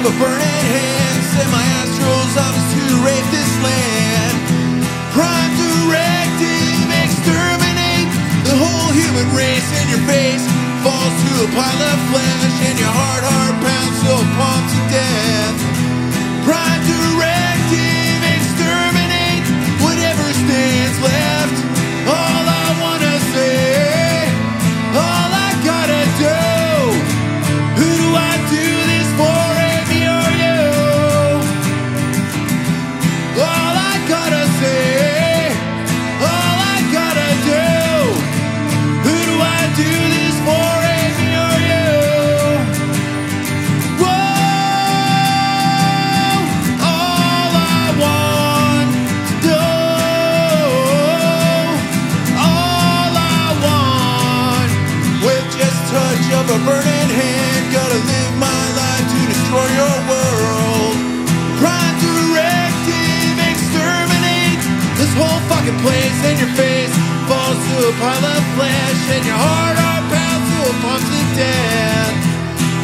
of a burning hand. of a burning hand. Gotta live my life to destroy your world. Prime directive, exterminate this whole fucking place. And your face falls to a pile of flesh, and your heart are bound to a pump to death.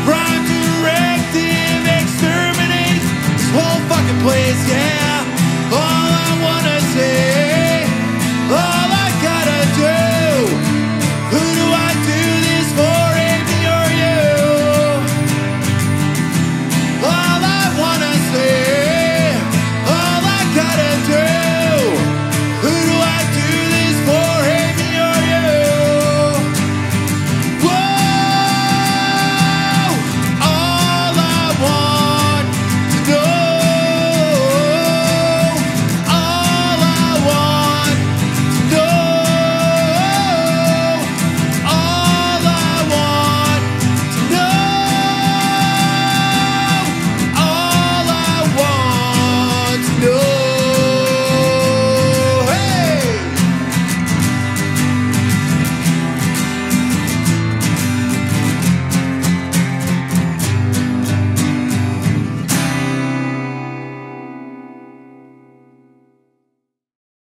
Prime